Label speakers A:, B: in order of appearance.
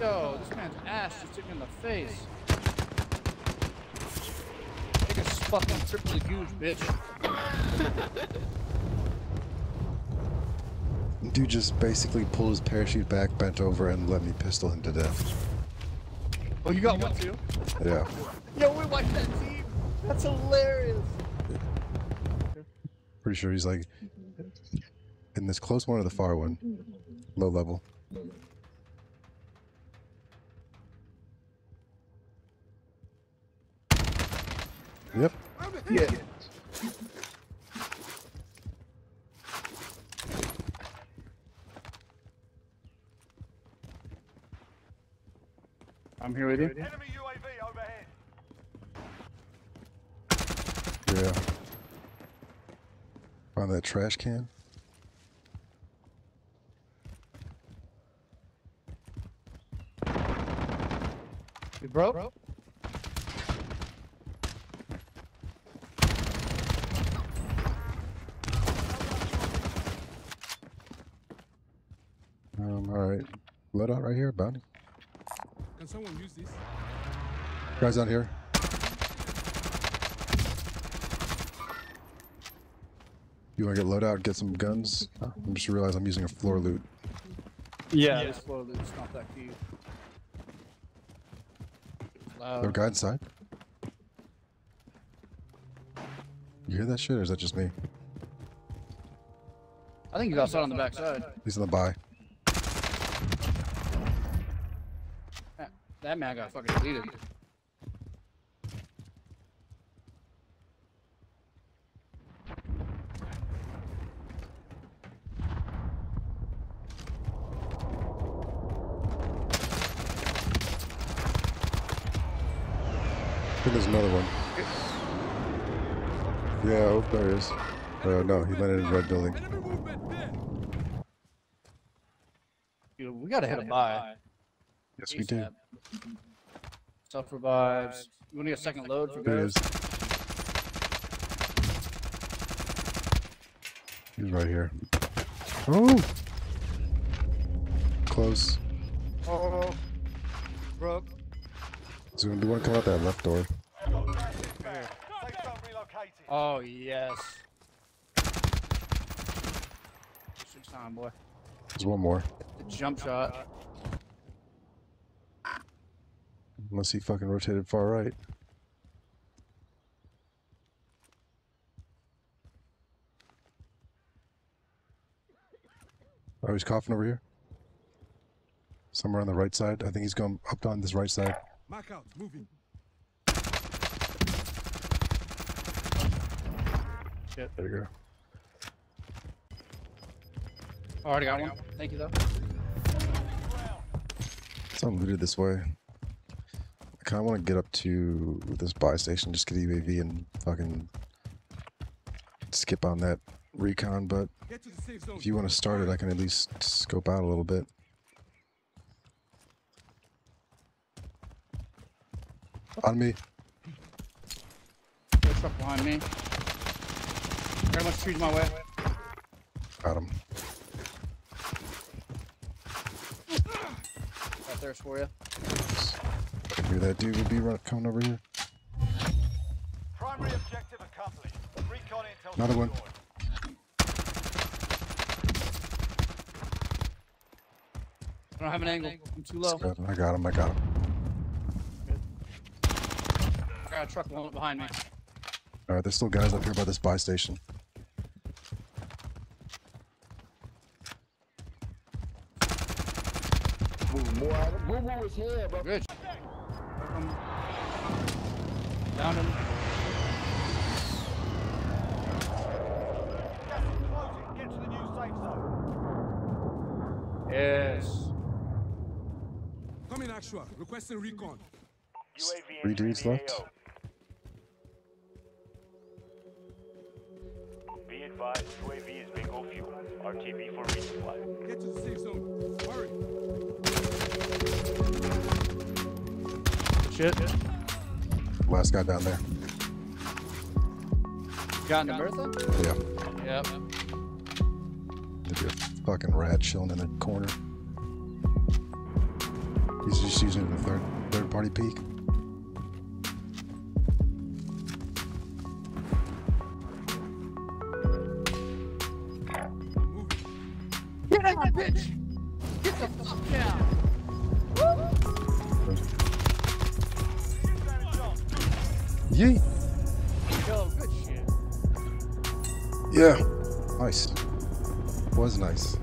A: Yo, this man's ass just took me in the face. Take a fucking huge bitch.
B: Dude just basically pulled his parachute back, bent over, and let me pistol him to death.
A: Oh, you got one too?
B: Yeah.
A: Yo, we like that team. That's hilarious.
B: Pretty sure he's like in this close one or the far one. Low level. Yep.
A: Yeah. I'm here with you.
C: Enemy UAV overhead.
B: Yeah. Find that trash can.
A: You broke?
B: Um, alright. Loadout right here, bounty.
D: Can someone use this?
B: Guys out here. You wanna get loadout, get some guns? Oh, I just realized I'm using a floor loot.
A: Yeah, this floor loot's not that key.
B: Is there a guy inside? You hear that shit, or is that just me?
A: I think he's outside on the backside.
B: He's in the buy.
A: That man got fucking deleted.
B: I think there's another one. Yeah, oh, there is. Oh, no, he landed in red building.
D: Enemy movement.
A: Dude, we gotta hit a buy.
B: Yes, we do.
A: Self revives. You wanna get a second load for
B: There he
A: guys?
B: He's right here. Oh! Close.
A: Oh, broke.
B: So we want to come out that left door.
C: Safe zone relocated.
A: Oh yes. Six time boy.
B: There's one more.
A: The jump shot.
B: Unless he fucking rotated far right. Oh, he's coughing over here. Somewhere on the right side. I think he's going up on this right side.
D: Mark out. Moving.
B: There you go.
A: Already got one. Thank you though.
B: Something looted this way. I kind of want to get up to this buy station, just get UAV and fucking skip on that recon. But
D: Get to the safe zone.
B: if you want to start it, I can at least scope out a little bit. On me.
A: There's truck behind me. Got a bunch of trees my way.
B: Got him.
A: Right there's for you.
B: Maybe that dude would be run, coming over here.
C: Primary objective accomplished. Recon intel
B: Another one.
A: I don't have an angle. I'm too low.
B: Good. I got him. I got him.
A: I got a truck one behind me.
B: All right, there's still guys up here by this buy station.
E: Move more out of Move move his head, bro.
A: Good.
C: New safe zone.
A: Yes.
D: Coming Ashua. Requesting recon.
C: UAV
B: Three dudes left.
C: Be advised, UAV is bingo fuel. RTB for resupply.
D: Get to the safe zone. Hurry.
A: Shit.
B: Last guy down there.
A: Got into Bertha?
B: Yeah.
A: Yep.
B: There'd be a fucking rat chilling in the corner. He's just using the third third party peak.
A: Get out, bitch! Get the fuck down!
B: Yeet.
A: Yo, good shit.
B: Yeah. Nice. Was nice.